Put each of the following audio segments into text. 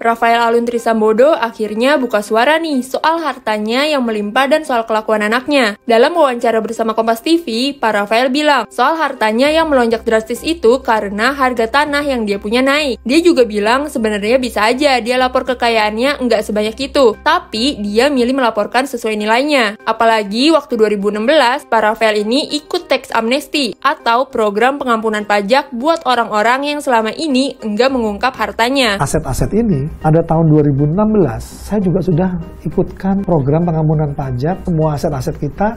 Rafael Alun Trisambodo akhirnya buka suara nih soal hartanya yang melimpah dan soal kelakuan anaknya. Dalam wawancara bersama Kompas TV, Pak Rafael bilang soal hartanya yang melonjak drastis itu karena harga tanah yang dia punya naik. Dia juga bilang sebenarnya bisa aja dia lapor kekayaannya nggak sebanyak itu, tapi dia milih melaporkan sesuai nilainya. Apalagi waktu 2016, Pak Rafael ini ikut tax amnesty atau program pengampunan pajak buat orang-orang yang selama ini enggak mengungkap hartanya. Aset-aset ini ada tahun 2016 saya juga sudah ikutkan program pengampunan pajak semua aset-aset kita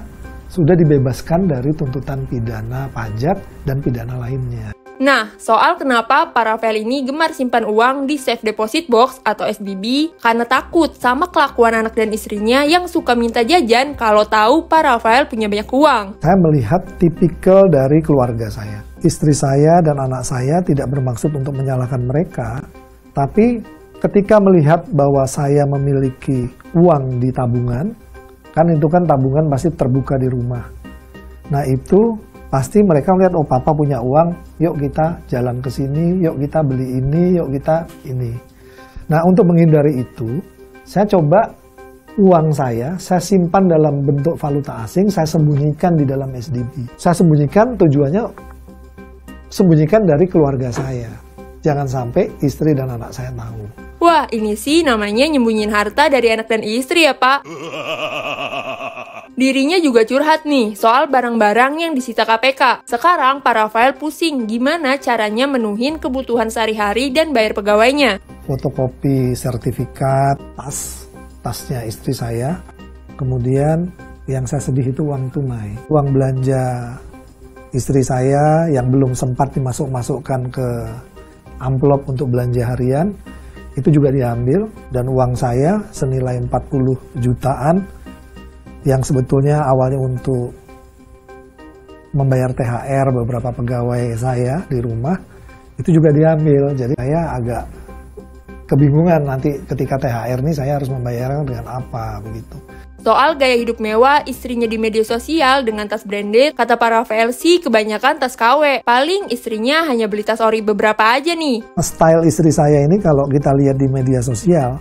sudah dibebaskan dari tuntutan pidana pajak dan pidana lainnya. Nah, soal kenapa para Rafael ini gemar simpan uang di safe deposit box atau SBB karena takut sama kelakuan anak dan istrinya yang suka minta jajan kalau tahu Pak Rafael punya banyak uang. Saya melihat tipikal dari keluarga saya. Istri saya dan anak saya tidak bermaksud untuk menyalahkan mereka, tapi ketika melihat bahwa saya memiliki uang di tabungan, kan itu kan tabungan pasti terbuka di rumah. Nah itu pasti mereka melihat oh papa punya uang, yuk kita jalan ke sini, yuk kita beli ini, yuk kita ini. Nah untuk menghindari itu, saya coba uang saya, saya simpan dalam bentuk valuta asing, saya sembunyikan di dalam SDB. Saya sembunyikan tujuannya sembunyikan dari keluarga saya. Jangan sampai istri dan anak saya tahu. Wah, ini sih namanya nyembunyiin harta dari anak dan istri ya, Pak. Dirinya juga curhat nih soal barang-barang yang disita KPK. Sekarang Pak Rafael pusing gimana caranya menuhin kebutuhan sehari-hari dan bayar pegawainya. Fotokopi sertifikat tas, tasnya istri saya. Kemudian yang saya sedih itu uang tunai. Uang belanja istri saya yang belum sempat dimasuk-masukkan ke amplop untuk belanja harian itu juga diambil. Dan uang saya senilai 40 jutaan yang sebetulnya awalnya untuk membayar THR beberapa pegawai saya di rumah itu juga diambil. Jadi saya agak kebingungan nanti ketika THR ini saya harus membayarnya dengan apa begitu Soal gaya hidup mewah istrinya di media sosial dengan tas branded, kata para VLC kebanyakan tas KW. Paling istrinya hanya beli tas ori beberapa aja nih. Style istri saya ini kalau kita lihat di media sosial,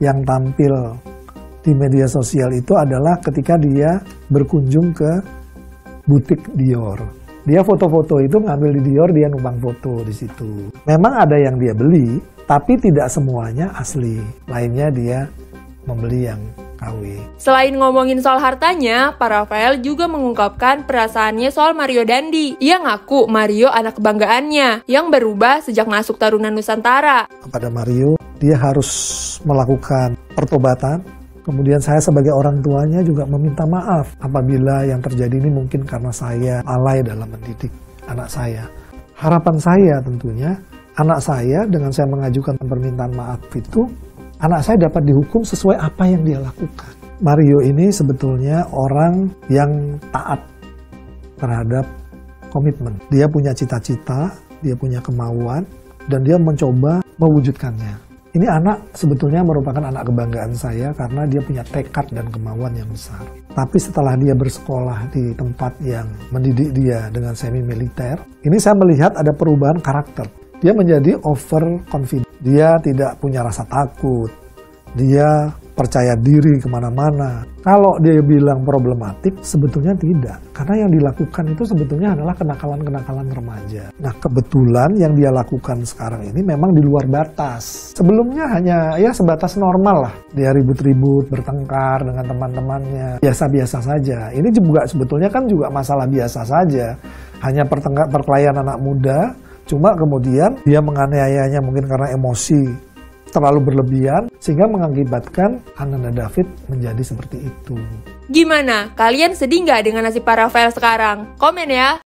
yang tampil di media sosial itu adalah ketika dia berkunjung ke butik Dior. Dia foto-foto itu ngambil di Dior, dia numpang foto di situ. Memang ada yang dia beli, tapi tidak semuanya asli. Lainnya dia membeli yang KW. Selain ngomongin soal hartanya, Pak Rafael juga mengungkapkan perasaannya soal Mario Dandi. Ia ngaku Mario anak kebanggaannya yang berubah sejak masuk Tarunan Nusantara. Kepada Mario, dia harus melakukan pertobatan. Kemudian saya sebagai orang tuanya juga meminta maaf apabila yang terjadi ini mungkin karena saya alay dalam mendidik anak saya. Harapan saya tentunya anak saya dengan saya mengajukan permintaan maaf itu anak saya dapat dihukum sesuai apa yang dia lakukan. Mario ini sebetulnya orang yang taat terhadap komitmen. Dia punya cita-cita, dia punya kemauan, dan dia mencoba mewujudkannya. Ini anak sebetulnya merupakan anak kebanggaan saya karena dia punya tekad dan kemauan yang besar. Tapi setelah dia bersekolah di tempat yang mendidik dia dengan semi militer, ini saya melihat ada perubahan karakter. Dia menjadi over confident dia tidak punya rasa takut, dia percaya diri ke mana-mana. Kalau dia bilang problematik, sebetulnya tidak. Karena yang dilakukan itu sebetulnya adalah kenakalan-kenakalan remaja. Nah, kebetulan yang dia lakukan sekarang ini memang di luar batas. Sebelumnya hanya ya sebatas normal lah. Dia ribut-ribut, bertengkar dengan teman-temannya. Biasa-biasa saja. Ini juga sebetulnya kan juga masalah biasa saja. Hanya perkelahian anak muda, Cuma kemudian dia menganiayanya mungkin karena emosi terlalu berlebihan sehingga mengakibatkan Ananda David menjadi seperti itu. Gimana? Kalian sedih nggak dengan nasib para sekarang? Komen ya!